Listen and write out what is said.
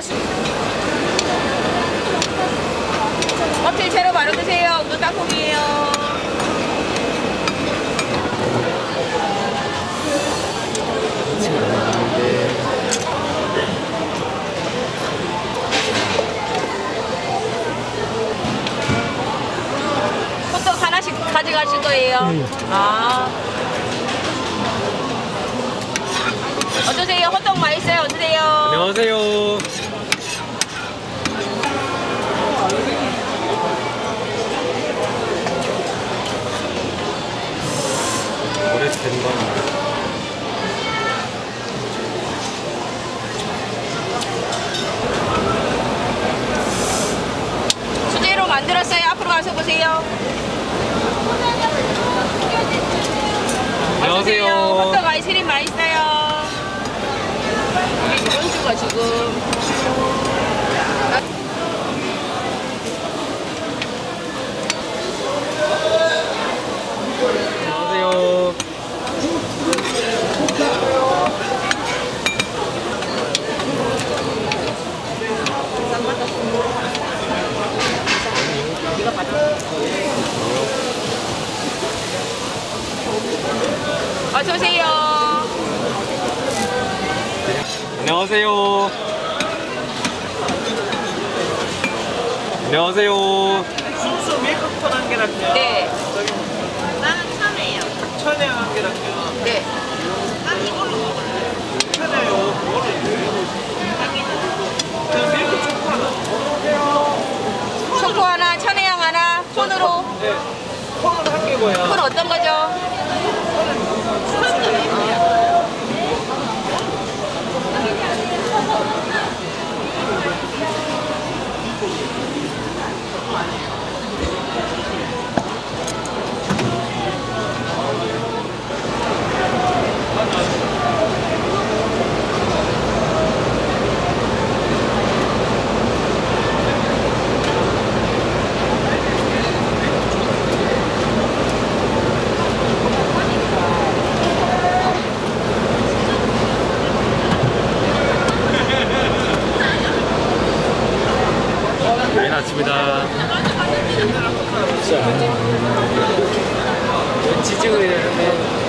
하수. 껍질 채로 바로 드세요. 우도 땅콩이에요. 호떡 하나씩 가져가실 거예요. 아. 어떠세요? 호떡 맛있어요? 어떠세요? 안녕하세요. 오래 된 건. 수제로 만들었어요. 앞으로 가서 보세요. 안녕하세요. 호떡 아이스크림 맛있어요. 이게 이런 주가 지금. 안녕하세요. 어서 오세요. 안녕하세요. 안녕하세요. 순수 밀크콘 한 개랑요. 네, 나는 참외요. 천양 한 개랑요. 네. 난 이걸로. 뭐를? 밀크 초코 하나. 초코 하나, 천혜향 하나, 콘으로. 네. 콘은 한 개고요. 콘 어떤 거죠? 아침이다. 지지고 있는데.